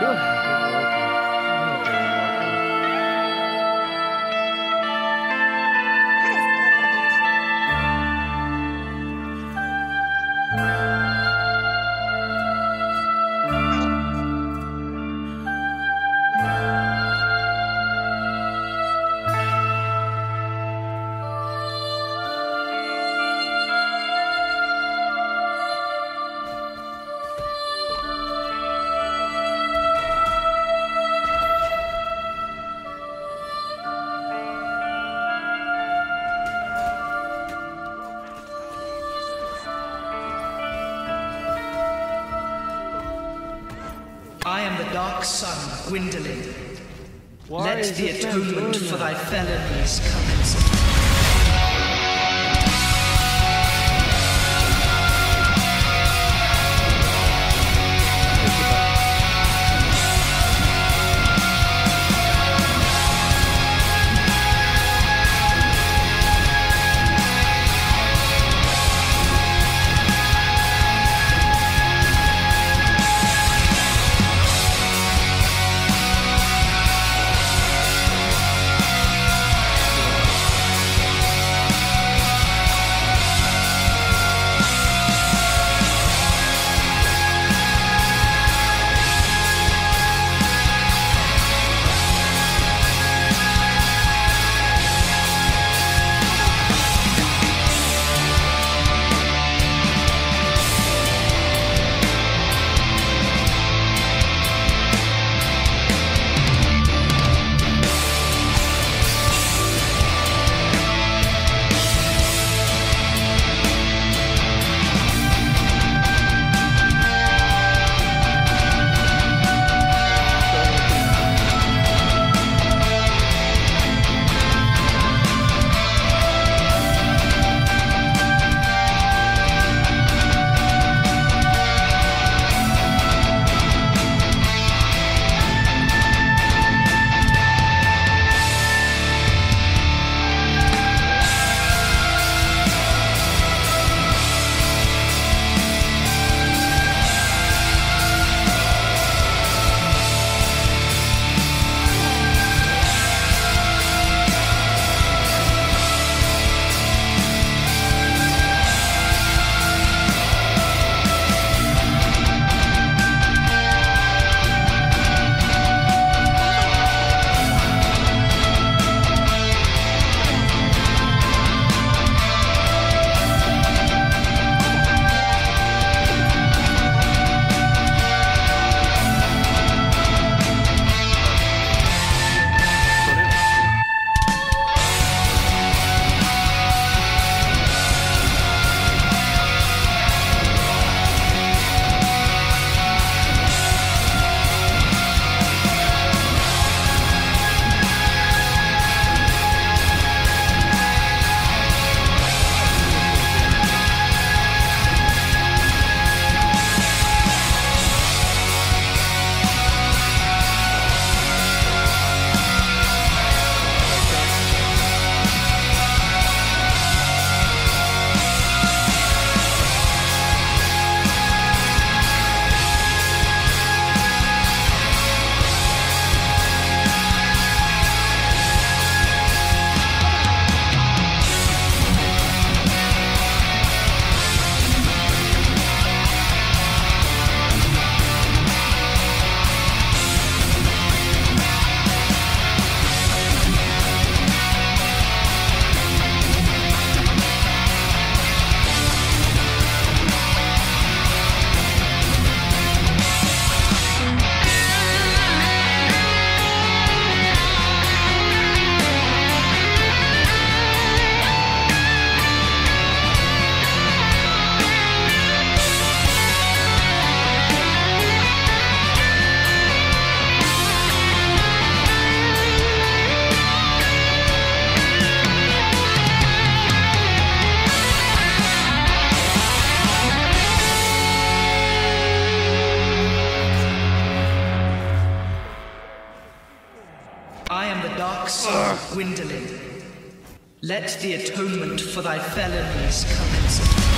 哥 dark sun dwindling. Why Let the atonement for thy felonies commence. Let the atonement for thy felonies commence.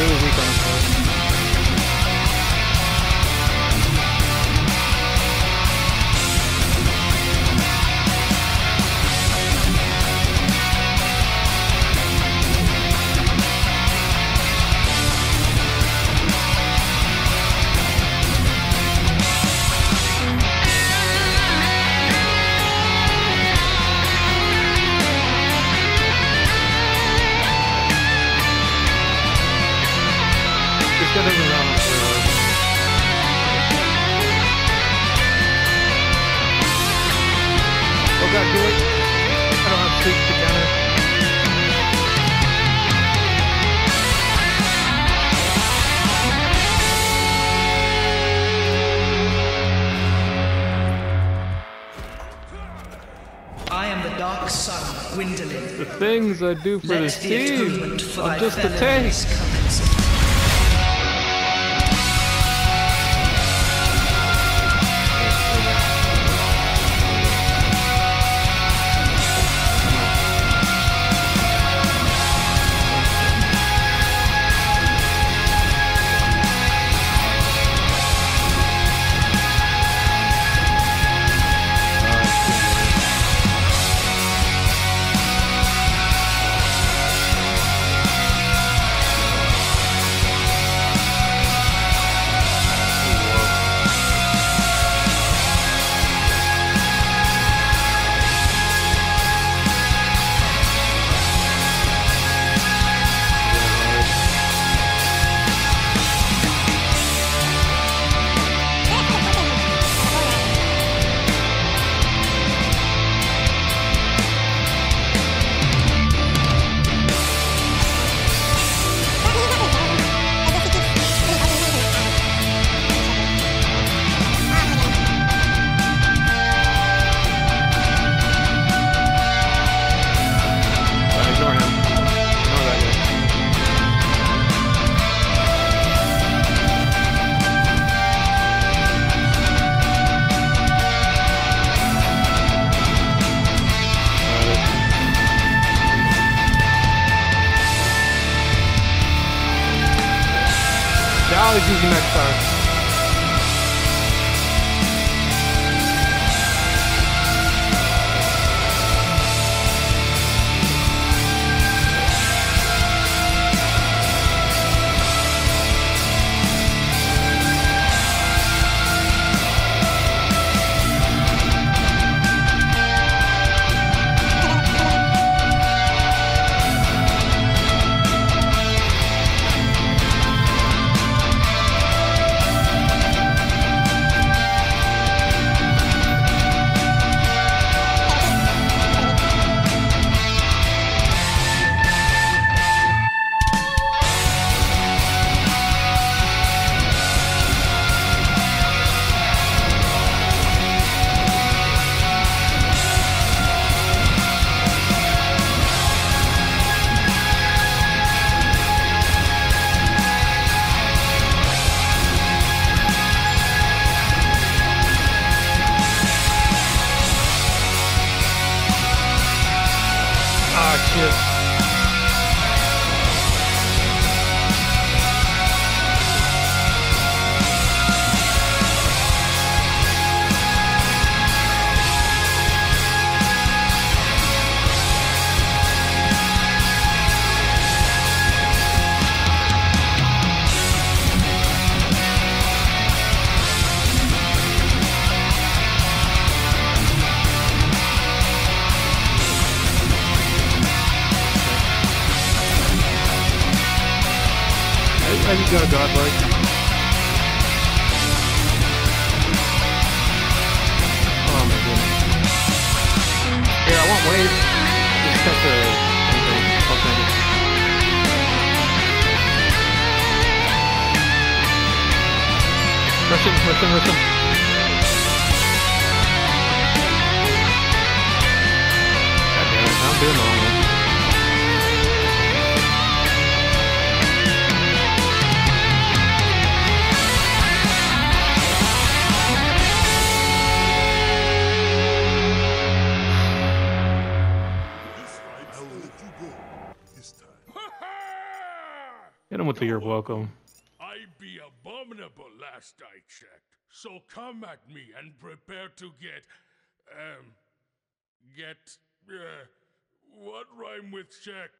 Really weak on his part. Things I do for Let this team atonement for are thy just a tank. He's using next time. A godlike. Oh my goodness. Here, I want wave. Just it. Rush him, rush him, rush him. God damn it, I'm doing the Hit him with the you're welcome. I be abominable last I checked. So come at me and prepare to get, um, get, uh, what rhyme with check?